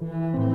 Bye.